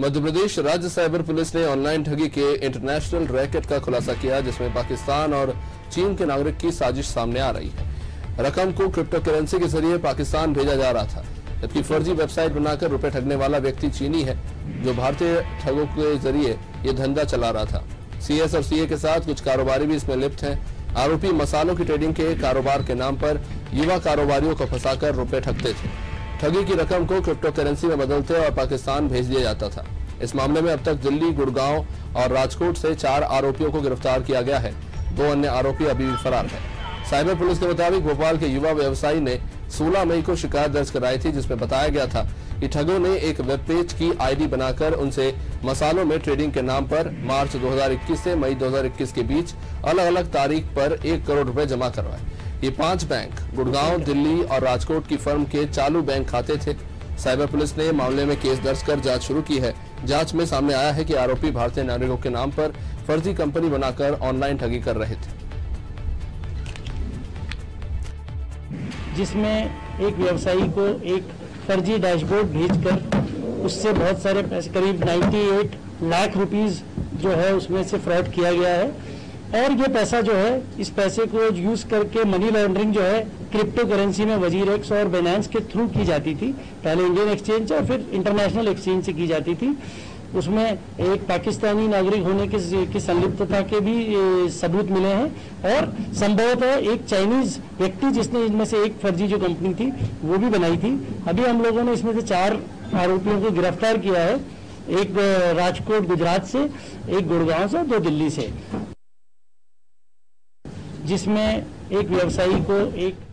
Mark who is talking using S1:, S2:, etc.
S1: मध्य प्रदेश राज्य cyber police ने online ठगी के इंटरनेशनल रैकेट का खुलासा किया, जिसमें पाकिस्तान और चीन के नागरिक की साजिश सामने आ रही है। रकम को क्रिप्टो करेंसी के ज़रिए पाकिस्तान भेजा जा रहा था, जबकि फर्जी वेबसाइट बनाकर रुपए ठगने वाला व्यक्ति चीनी है, जो भारतीय ठगों के ज़रिए ये धंधा चला रहा था। सीएस और सीए के साथ कुछ कारोबारी भी इसमें लिप्त हैं। आरोपी मसालों की ट्रेडिंग के कारोबार के नाम पर युवा कारोबारियों को फंसाकर रुपए ठगते थे। ठगी की रकम को क्रिप्टो करेंसी में बदलते और पाकिस्तान भेज दिया जाता था। इस मामले में अब तक दिल्ली, गुड़गांव और राजकोट से चार आरोपियों को गिरफ़्तार किया गया है। दो अन्य आरोपी अभी भी फरार है। साइबर पुलिस के मुताबिक भोपाल के युवा व्यवसायी ने 16 मई को शिकायत दर्ज कराई थी, जिसमें बताया गया था कि ठगों ने एक वेब पेज की आईडी बनाकर उनसे मसालों में ट्रेडिंग के नाम पर मार्च 2021 से मई 2021 के बीच अलग अलग तारीख पर एक करोड़ रुपए जमा करवाए। ये पाँच बैंक गुड़गांव, दिल्ली और राजकोट की फर्म के चालू बैंक खाते थे। साइबर पुलिस ने मामले में केस दर्ज कर जाँच शुरू की है। जाँच में सामने आया है कि आरोपी भारतीय नागरिकों के नाम पर फर्जी कंपनी बनाकर ऑनलाइन ठगी कर रहे थे।
S2: जिसमें एक व्यवसायी को एक फर्जी डैशबोर्ड भेजकर उससे बहुत सारे पैसे, करीब 98 लाख रुपीस जो है उसमें से फ्रॉड किया गया है। और ये पैसा जो है, इस पैसे को यूज़ करके मनी लॉन्ड्रिंग जो है क्रिप्टो करेंसी में वज़ीर एक्स और बेनांस के थ्रू की जाती थी। पहले इंडियन एक्सचेंज और फिर इंटरनेशनल एक्सचेंज से की जाती थी। उसमें एक पाकिस्तानी नागरिक होने के की संलिप्तता के भी सबूत मिले हैं। और संभवतः एक चाइनीज़ व्यक्ति जिसने इनमें से एक फर्जी जो कंपनी थी, वो भी बनाई थी। अभी हम लोगों ने इसमें से चार आरोपियों को गिरफ़्तार किया है। एक राजकोट गुजरात से, एक गुड़गांव से दो दिल्ली से। जिसमें एक व्यवसायी को एक